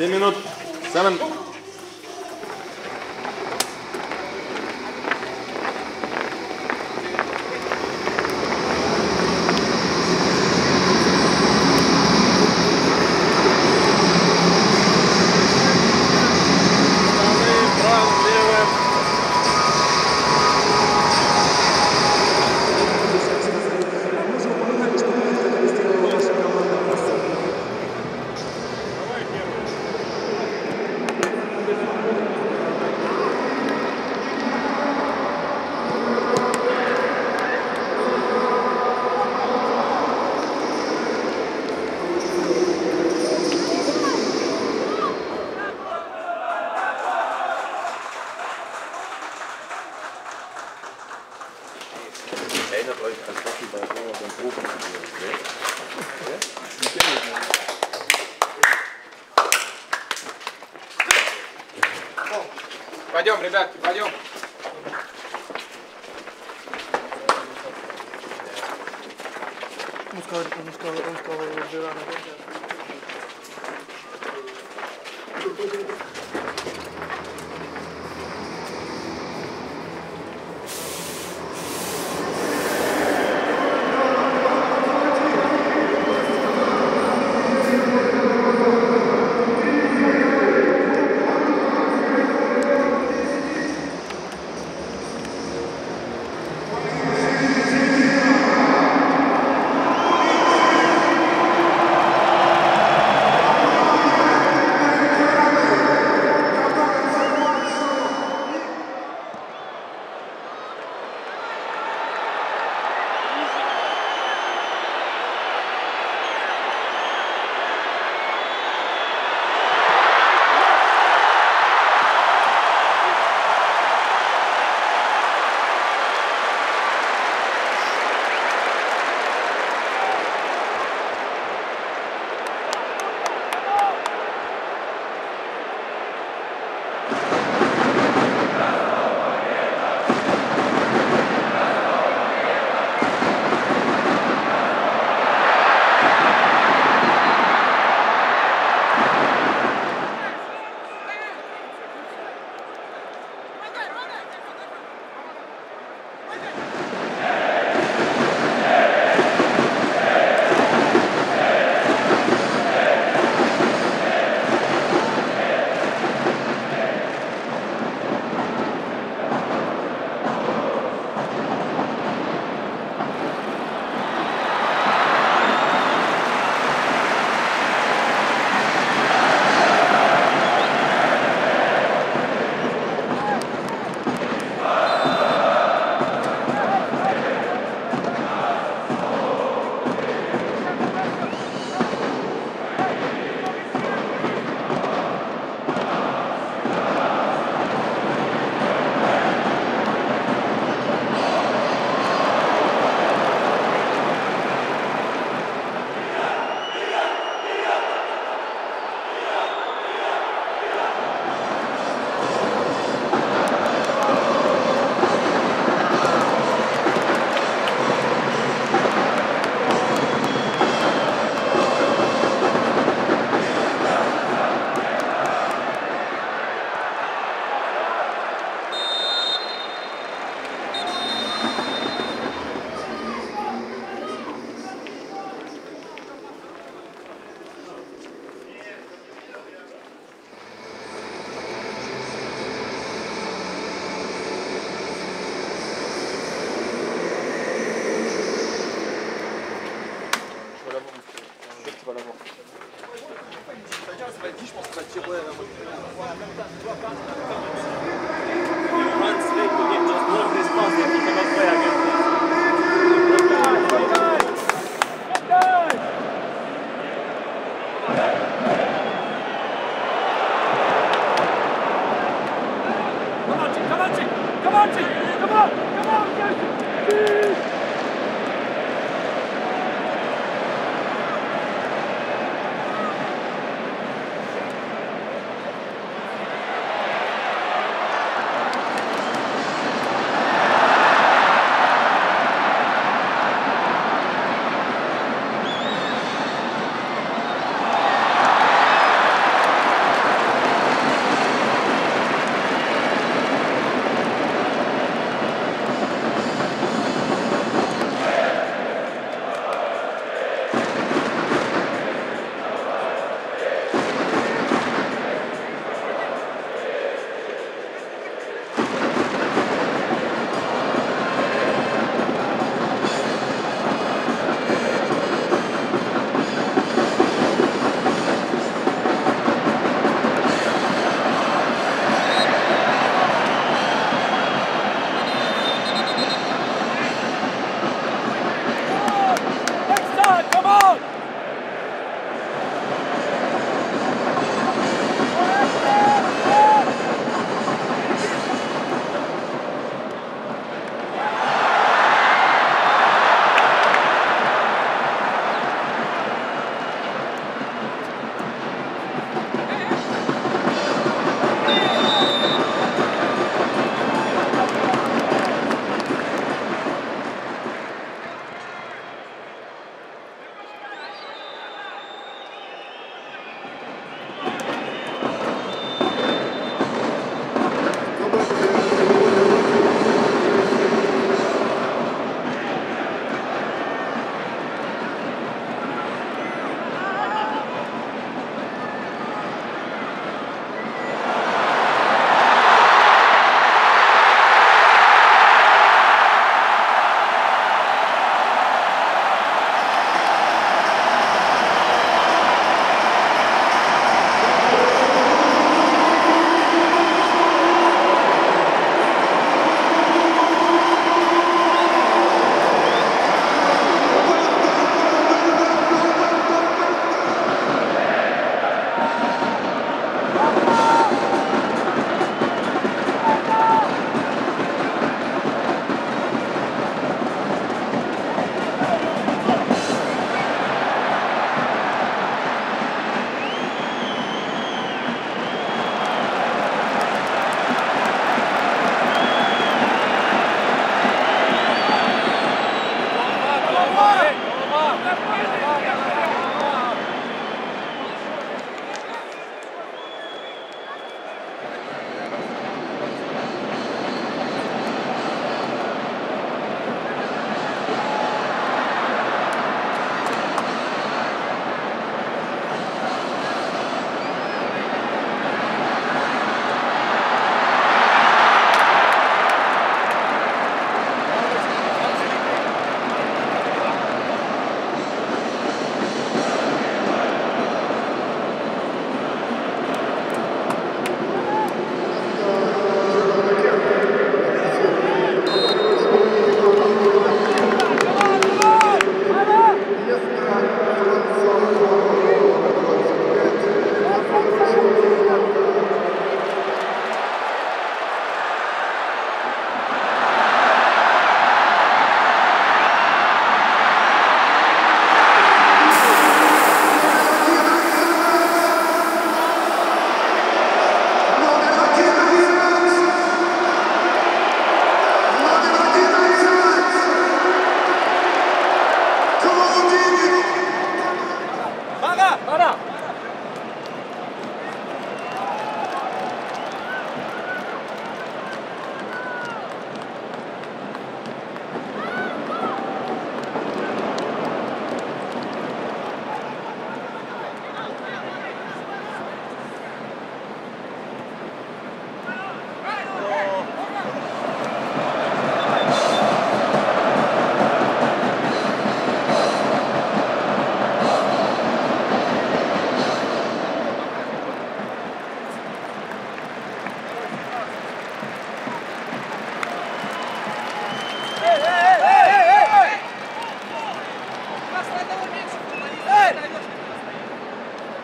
7 минут. Самым Ben kavayı bir an önce. Thank you. One slip to get just one of these passes to the player.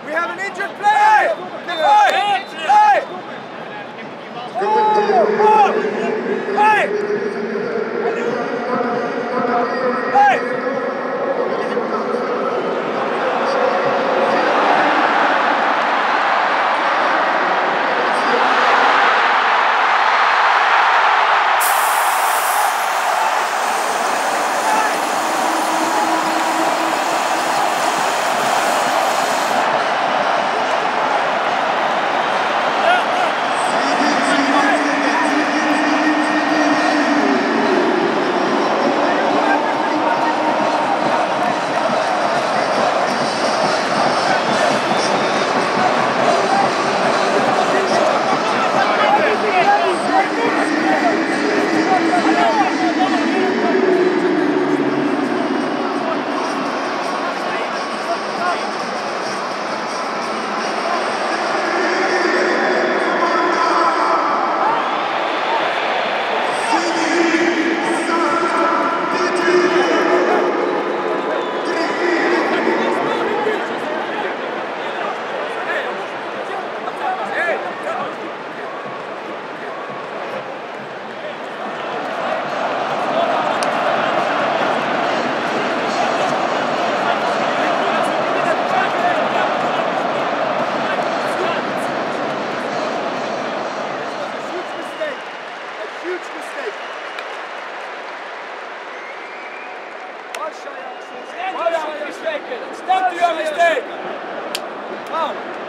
We have an injured player! Hey! Hey! Hey! Hey! Hey! Stop your mistake! Now!